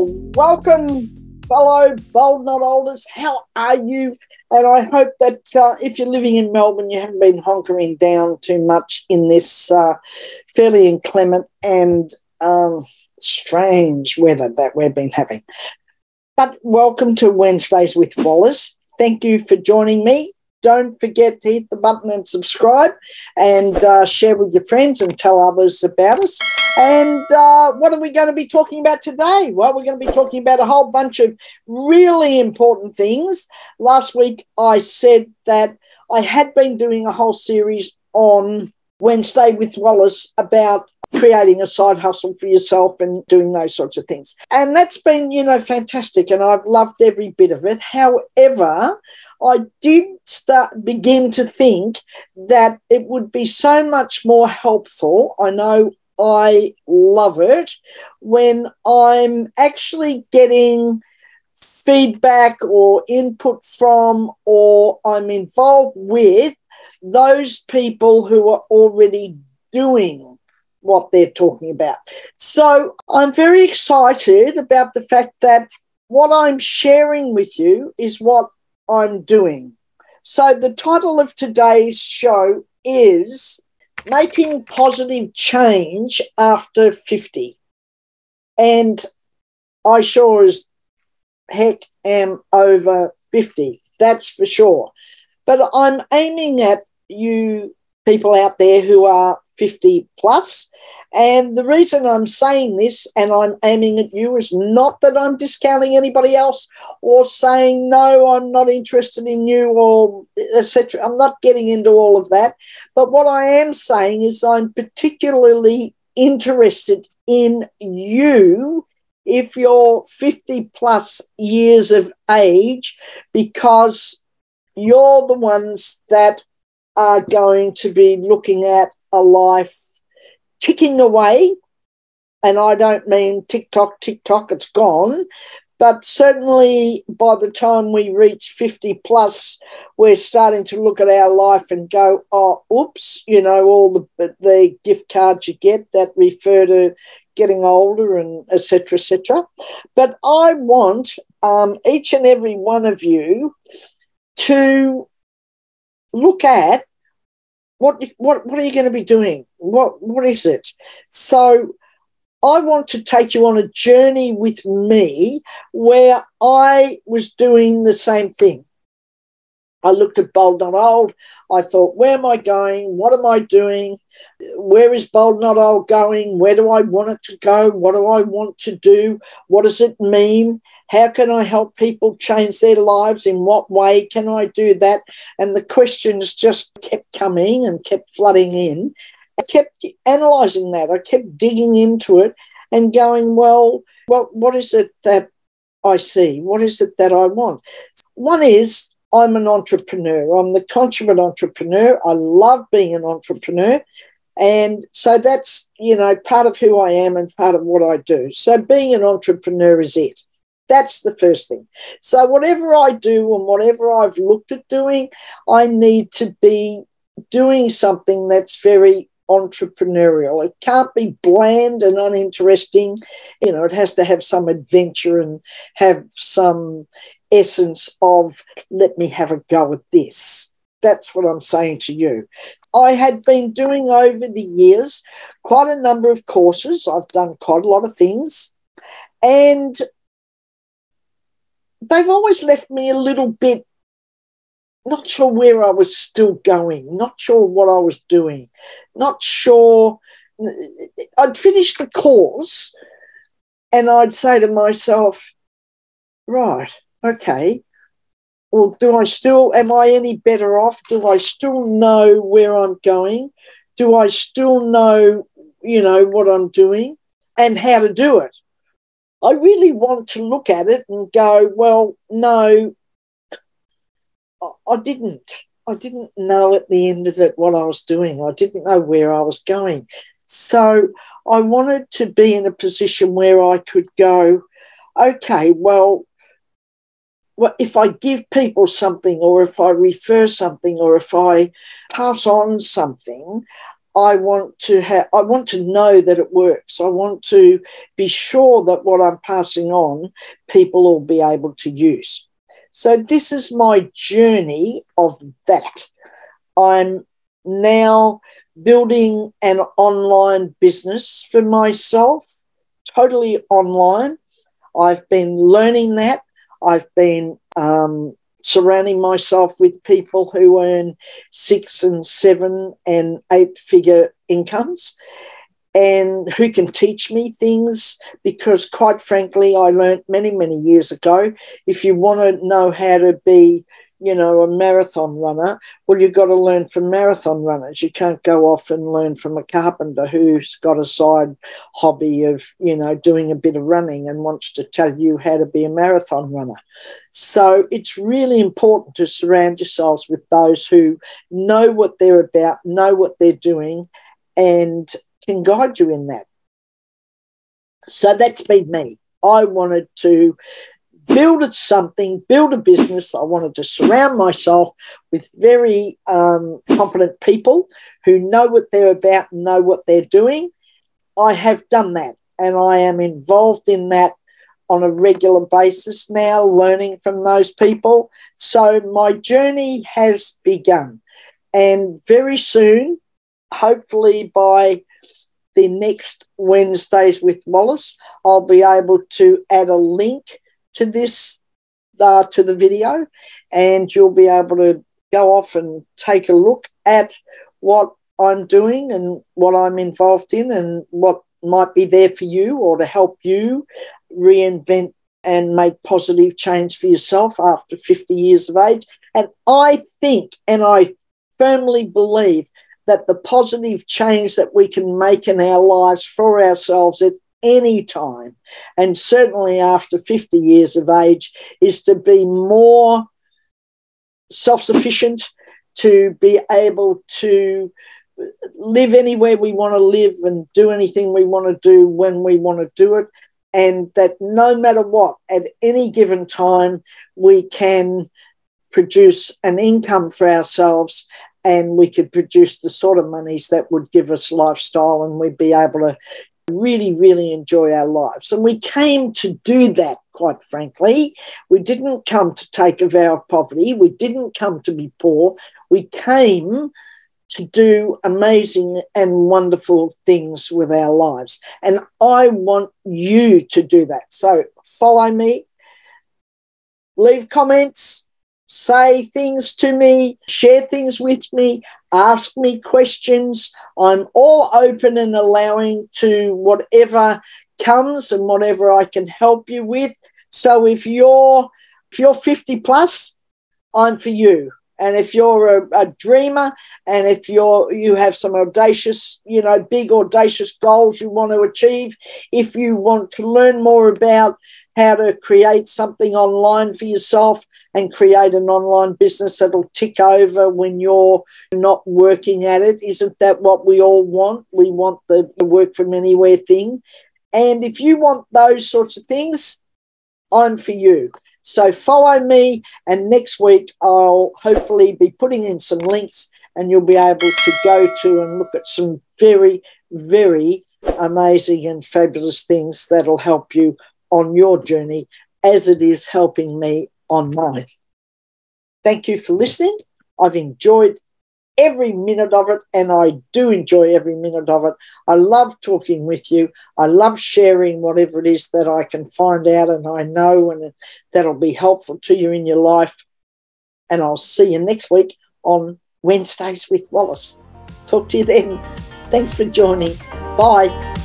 Welcome, fellow Bold Not Olders. How are you? And I hope that uh, if you're living in Melbourne, you haven't been honkering down too much in this uh, fairly inclement and um, strange weather that we've been having. But welcome to Wednesdays with Wallis. Thank you for joining me. Don't forget to hit the button and subscribe and uh, share with your friends and tell others about us. And uh, what are we going to be talking about today? Well, we're going to be talking about a whole bunch of really important things. Last week, I said that I had been doing a whole series on Wednesday with Wallis about creating a side hustle for yourself and doing those sorts of things. And that's been, you know, fantastic. And I've loved every bit of it. However, I did start begin to think that it would be so much more helpful. I know I love it when I'm actually getting feedback or input from or I'm involved with those people who are already doing what they're talking about. So I'm very excited about the fact that what I'm sharing with you is what I'm doing. So the title of today's show is Making Positive Change After 50. And I sure as heck am over 50, that's for sure. But I'm aiming at you people out there who are 50 plus. And the reason I'm saying this and I'm aiming at you is not that I'm discounting anybody else or saying, no, I'm not interested in you or etc. I'm not getting into all of that. But what I am saying is I'm particularly interested in you if you're 50 plus years of age because you're the ones that are going to be looking at a life ticking away. And I don't mean tick tock, tick tock, it's gone. But certainly by the time we reach 50 plus, we're starting to look at our life and go, oh, oops, you know, all the, the gift cards you get that refer to getting older and etc. etc. But I want um, each and every one of you to look at what what what are you going to be doing? What what is it? So I want to take you on a journey with me where I was doing the same thing. I looked at Bold Not Old. I thought, where am I going? What am I doing? Where is Bold Not Old going? Where do I want it to go? What do I want to do? What does it mean? How can I help people change their lives? In what way can I do that? And the questions just kept coming and kept flooding in. I kept analysing that. I kept digging into it and going, well, well, what is it that I see? What is it that I want? One is I'm an entrepreneur. I'm the consummate entrepreneur. I love being an entrepreneur. And so that's, you know, part of who I am and part of what I do. So being an entrepreneur is it. That's the first thing. So, whatever I do and whatever I've looked at doing, I need to be doing something that's very entrepreneurial. It can't be bland and uninteresting. You know, it has to have some adventure and have some essence of, let me have a go at this. That's what I'm saying to you. I had been doing over the years quite a number of courses. I've done quite a lot of things. And they've always left me a little bit not sure where I was still going, not sure what I was doing, not sure. I'd finish the course and I'd say to myself, right, okay, well, do I still, am I any better off? Do I still know where I'm going? Do I still know, you know, what I'm doing and how to do it? I really want to look at it and go, well, no, I didn't. I didn't know at the end of it what I was doing. I didn't know where I was going. So I wanted to be in a position where I could go, okay, well, well, if I give people something or if I refer something or if I pass on something, I want to have I want to know that it works. I want to be sure that what I'm passing on people will be able to use. So this is my journey of that. I'm now building an online business for myself, totally online. I've been learning that. I've been um, surrounding myself with people who earn six and seven and eight figure incomes and who can teach me things because quite frankly i learned many many years ago. If you want to know how to be you know, a marathon runner, well, you've got to learn from marathon runners. You can't go off and learn from a carpenter who's got a side hobby of, you know, doing a bit of running and wants to tell you how to be a marathon runner. So it's really important to surround yourselves with those who know what they're about, know what they're doing, and can guide you in that. So that's been me. I wanted to build something, build a business. I wanted to surround myself with very um, competent people who know what they're about and know what they're doing. I have done that and I am involved in that on a regular basis now, learning from those people. So my journey has begun. And very soon, hopefully by the next Wednesdays with Wallis, I'll be able to add a link to this uh, to the video, and you'll be able to go off and take a look at what I'm doing and what I'm involved in, and what might be there for you or to help you reinvent and make positive change for yourself after 50 years of age. And I think and I firmly believe that the positive change that we can make in our lives for ourselves at any time, and certainly after 50 years of age, is to be more self sufficient, to be able to live anywhere we want to live and do anything we want to do when we want to do it. And that no matter what, at any given time, we can produce an income for ourselves and we could produce the sort of monies that would give us lifestyle and we'd be able to really, really enjoy our lives. And we came to do that, quite frankly. We didn't come to take a vow of poverty. We didn't come to be poor. We came to do amazing and wonderful things with our lives. And I want you to do that. So follow me, leave comments, say things to me, share things with me, ask me questions. I'm all open and allowing to whatever comes and whatever I can help you with. So if you're if you're 50 plus, I'm for you. And if you're a, a, dreamer and if you're you have some audacious, you know, big audacious goals you want to achieve, if you want to learn more about how to create something online for yourself and create an online business that'll tick over when you're not working at it. Isn't that what we all want? We want the, the work from anywhere thing. And if you want those sorts of things, I'm for you. So follow me, and next week I'll hopefully be putting in some links, and you'll be able to go to and look at some very, very amazing and fabulous things that'll help you on your journey as it is helping me on mine. Thank you for listening. I've enjoyed every minute of it, and I do enjoy every minute of it. I love talking with you. I love sharing whatever it is that I can find out and I know, and that'll be helpful to you in your life. And I'll see you next week on Wednesdays with Wallis. Talk to you then. Thanks for joining. Bye.